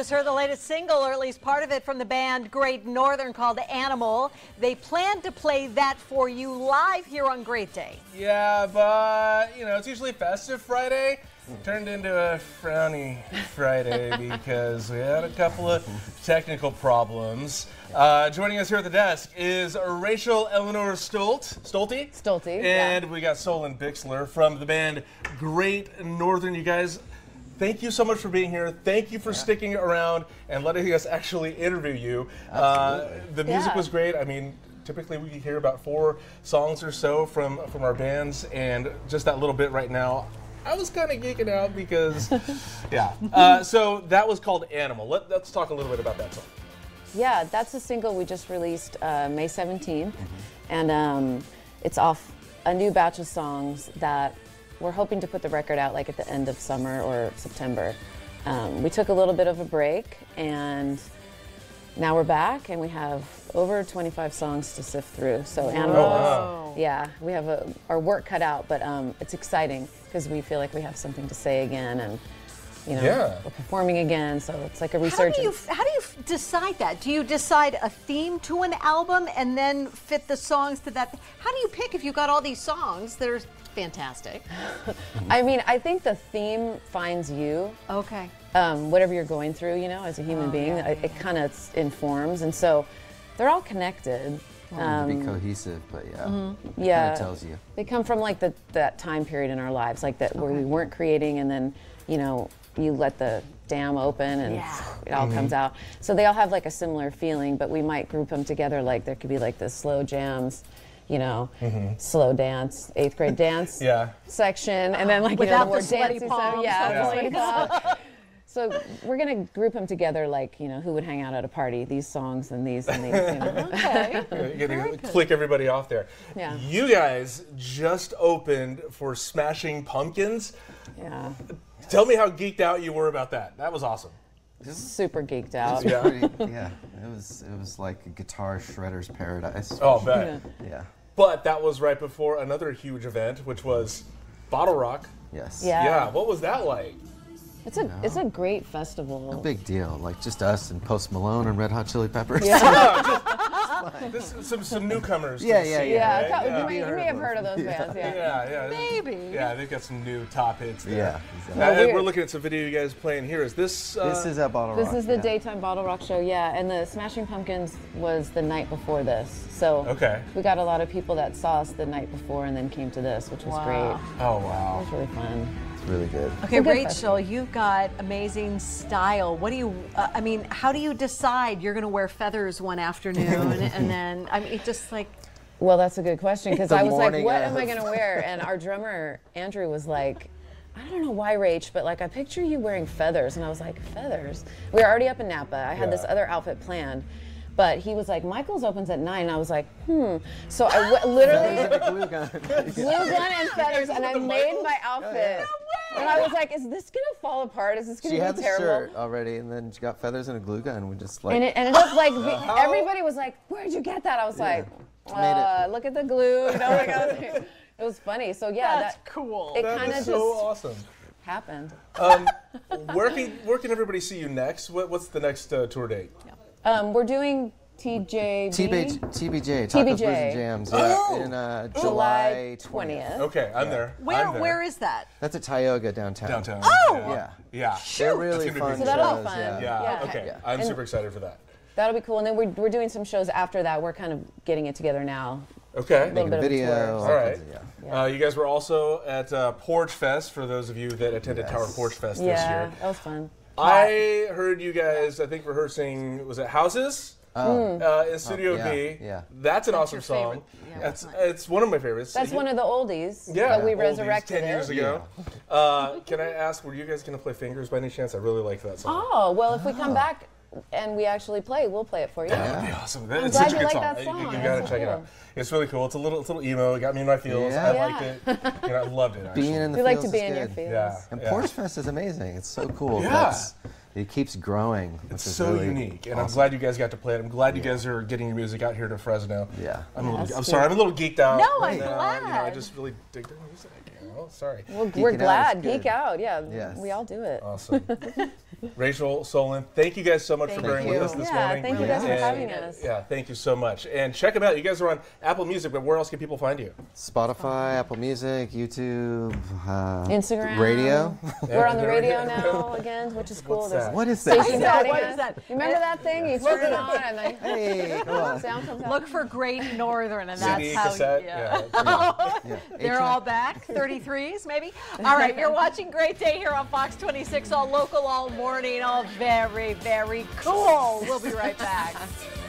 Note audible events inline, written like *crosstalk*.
Ooh, you just heard the latest single, or at least part of it, from the band Great Northern called Animal. They plan to play that for you live here on Great Day. Yeah, but, you know, it's usually festive Friday. Turned into a frowny Friday *laughs* because we had a couple of technical problems. Uh, joining us here at the desk is Rachel Eleanor Stolt, Stolte. Stolte, And yeah. we got Solon Bixler from the band Great Northern. You guys, thank you so much for being here. Thank you for sticking around and letting us actually interview you. Uh, the music Yeah. was great. I mean, typically we hear about four songs or so from from our bands, and just that little bit right now. I was kind of geeking out because, *laughs* yeah. Uh, so that was called Animal. Let, let's talk a little bit about that song. Yeah, that's a single we just released uh, May 17th. And um, it's off a new batch of songs that we're hoping to put the record out like at the end of summer or September. Um, we took a little bit of a break and now we're back and we have over 25 songs to sift through. So Animal, wow. yeah, we have a, our work cut out, but um, it's exciting because we feel like we have something to say again and you know, Yeah. we're performing again, so it's like a How resurgence. do you how do you f- decide that? Do you decide a theme to an album and then fit the songs to that? How do you pick if you've got all these songs that are fantastic? *laughs* I mean, I think the theme finds you, Okay. um, whatever you're going through, you know, as a human Oh, being. yeah, it yeah, it kind of informs, and so they're all connected. to be cohesive, but yeah, Mm-hmm. Yeah, kind of tells you. they come from like the, that time period in our lives, like that where we weren't creating, and then you know you let the dam open and Yeah. It all comes mm-hmm. out. So they all have like a similar feeling, but we might group them together. Like there could be like the slow jams. You know, mm-hmm. slow dance, eighth grade dance *laughs* Yeah. section, and then like you know, Without the the sweaty dancey stuff. palms. Yeah, Yeah. sweaty *laughs* palms. So we're gonna group them together, like you know, who would hang out at a party? These songs and these and these. You know? *laughs* Okay. You're gonna click everybody off there. Yeah. You guys just opened for Smashing Pumpkins. yeah, Tell me how geeked out you were about that. That was awesome. Super geeked out. It's pretty- *laughs* yeah, it was it was like a guitar shredder's paradise. Oh, bet. yeah, But that was right before another huge event, which was Bottle Rock. yes, Yeah. Yeah. What was that like? It's a it's a great festival. A big deal. Like just us and Post Malone and Red Hot Chili Peppers. *laughs* This is some some newcomers. to Yeah, yeah, yeah, right? yeah. you, may, you may have heard of those bands. Yeah. Yeah, yeah. Maybe. Yeah, they've got some new top hits there. Yeah, exactly. Weird. we're looking at some video you guys playing here. Is this? Uh, This is a bottle This rock. is the yeah. daytime bottle rock show, yeah, and the Smashing Pumpkins was the night before this. So Okay. we got a lot of people that saw us the night before and then came to this, which was Wow. great. Oh wow, It wow. was really fun. It's really good. Okay, good Rachel, festival. you've got amazing style. What do you? Uh, I mean, how do you decide you're going to wear feathers one afternoon *laughs* and then? I mean, it just like. Well, that's a good question because I was like, morning what am I going *laughs* to wear? And our drummer, Andrew, was like, I don't know why, Rach, but like I picture you wearing feathers. And I was like, feathers? We were already up in Napa. I had this other outfit planned. But he was like, Michael's opens at nine. And I was like, hmm. So I w- literally *laughs* glue gun. glue gun and feathers, and I made my outfit. And I was like, is this gonna fall apart? Is this gonna be terrible? She had the terrible? shirt already, and then she got feathers and a glue gun. and We just like And it ended up like be- *laughs* everybody was like, "Where'd you get that?" I was like, uh, "Look at the glue." *laughs* You know, like I was, it was funny. So yeah, That's that cool. It That kind of is just so awesome. happened. Um, where can where can everybody see you next? What, what's the next uh, tour date? Um, we're doing TJB TBJ, TBJ, Tacos, Brews, TBJ. and Jams. Yeah, Oh! in uh, July July 20th. Okay, I'm there. Where I'm there. where is that? That's at Tioga downtown. downtown? Oh! yeah. Yeah. yeah. They're really That's gonna be fun big. So that'll be fun. Yeah. Yeah. Yeah. Okay. Yeah. I'm And- super excited for that. That'll be cool. And then we're, we're doing some shows after that. We're kind of getting it together now. Okay. A little Making bit a of a video. tour. all All kinds right. of- yeah. Uh, you guys were also at uh, Porch Fest for those of you that attended Yes. Tower Porch Fest this year. Yeah, year. that was fun. I heard you guys, I think, rehearsing, was it Houses? Uh, in Studio Oh, yeah, B. yeah. That's an awesome song. Yeah, That's that's it's one of my favorites. That's one of the oldies. yeah, But we oldies, resurrected ten years it. ago. Uh, can I ask, were you guys gonna play Fingers by any chance? I really like that song. Oh well, if we come back and we actually play, we'll play it for you. That'd be awesome. That- it's glad such a you good like song. that You- song. You, you gotta so check it out. It's really cool. It's a little, it's a little emo. It got me in my feels. I Yeah. liked it. You know, I loved it. Actually. Being in the We like to fields be is in your good. fields. yeah. And yeah. Porch Fest is amazing. It's so cool. Yeah. That's- it keeps growing. It's so really unique, and I'm glad you guys got to play it. I'm glad you guys are getting your music out here to Fresno. Yeah. I'm, a little, I'm sorry, I'm a little geeked out. No, I'm right now, You know, I just really dig their music. Oh, sorry. Well, Geek we're it out glad. Geek out. Yeah. Yes. We all do it. Awesome. *laughs* Rachel Solon, thank you guys so much Thank for bearing you. with us this Yeah, morning. thank you Really guys for And- having us. Yeah, thank you so much. And check them out. You guys are on Apple Music, but where else can people find you? Spotify, Apple Music, YouTube, uh, Instagram. radio. We're on the radio go. now again, which is cool. What's that? What is that? stations I know, adding what us. is that? You remember that thing? You turn it on and then Hey, come on. sound comes out. Look for Great Northern, and that's CD, how. cassette. yeah. yeah. *laughs* They're all back, 33s maybe. All right, you're watching Great Day here on Fox 26, all local, all morning, all very, very cool. We'll be right back. *laughs*